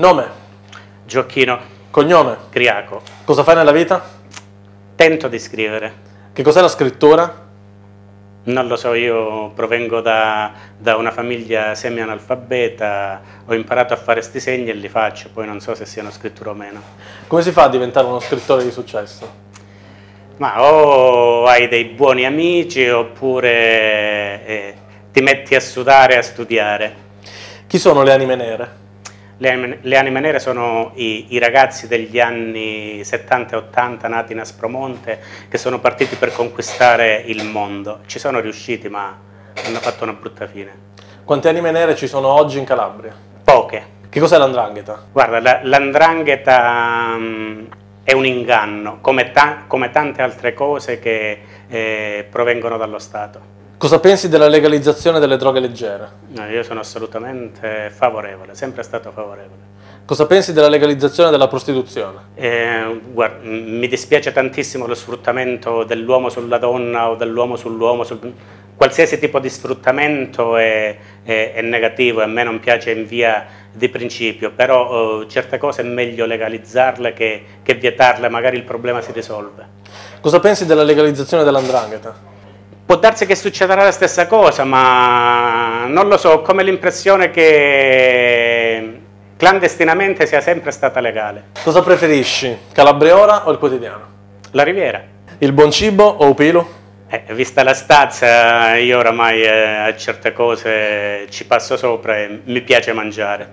Nome? Gioacchino Cognome? Criaco. Cosa fai nella vita? Tento di scrivere. Che cos'è la scrittura? Non lo so, io provengo da, da una famiglia semi-analfabeta, ho imparato a fare sti segni e li faccio, poi non so se siano scrittura o meno. Come si fa a diventare uno scrittore di successo? Ma o hai dei buoni amici oppure eh, ti metti a sudare e a studiare. Chi sono le anime nere? Le, le anime nere sono i, i, ragazzi degli anni 70 e 80 nati in Aspromonte che sono partiti per conquistare il mondo. Ci sono riusciti ma hanno fatto una brutta fine. Quante anime nere ci sono oggi in Calabria? Poche. Che cos'è l'andrangheta? Guarda, l'andrangheta um, è un inganno, come, ta come, tante altre cose che eh, provengono dallo Stato. Cosa pensi della legalizzazione delle droghe leggere? No, io sono assolutamente favorevole, sempre stato favorevole. Cosa pensi della legalizzazione della prostituzione? Eh, guarda, mi dispiace tantissimo lo sfruttamento dell'uomo sulla donna o dell'uomo sull'uomo, sul... qualsiasi tipo di sfruttamento è, è, è, negativo e a me non piace in via di principio, però eh, certe cose è meglio legalizzarle che, che vietarle, magari il problema si risolve. Cosa pensi della legalizzazione dell'andrangheta? Può darsi che succederà la stessa cosa, ma non lo so, ho come l'impressione che clandestinamente sia sempre stata legale. Cosa preferisci, Calabriora o il quotidiano? La Riviera. Il buon cibo o Upilo? Eh, vista la stazza, io oramai eh, a certe cose ci passo sopra e mi piace mangiare.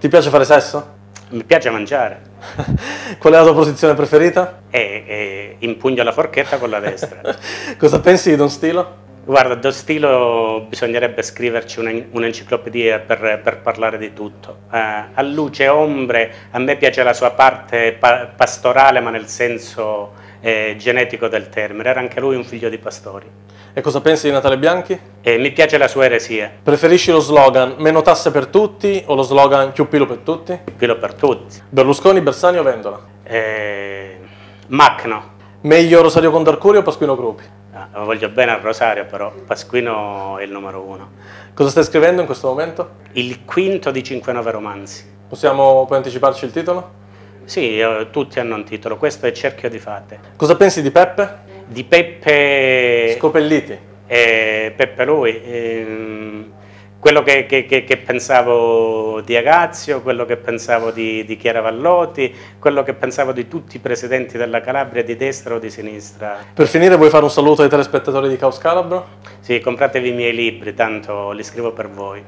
Ti piace fare sesso? Mi piace mangiare. Qual è la tua posizione preferita? E, e impugno la forchetta con la destra. Cosa pensi di Don Stilo? Guarda, Don Stilo bisognerebbe scriverci un'enciclopedia per, per, parlare di tutto. Eh, a luce e ombre, a me piace la sua parte pa pastorale, ma nel senso eh, genetico del termine. Era anche lui un figlio di pastori. E cosa pensi di Natale Bianchi? Eh, mi piace la sua eresia. Preferisci lo slogan meno tasse per tutti o lo slogan più pilo per tutti? Più pilo per tutti. Berlusconi, Bersani o Vendola? Eh, Macno. Meglio Rosario Condarcuri o Pasquino Gruppi? Ah, voglio bene a Rosario, però Pasquino è il numero uno. Cosa stai scrivendo in questo momento? Il quinto di 5-9 romanzi. Possiamo poi anticiparci il titolo? Sì, tutti hanno un titolo, questo è Cerchio di Fate. Cosa pensi di Peppe? di Peppe Scopelliti. E Peppe lui. Ehm, quello che, che, che, pensavo di Agazio, quello che pensavo di, di, Chiara Vallotti, quello che pensavo di tutti i presidenti della Calabria di destra o di sinistra. Per finire vuoi fare un saluto ai telespettatori di Caos Calabro? Sì, compratevi i miei libri, tanto li scrivo per voi.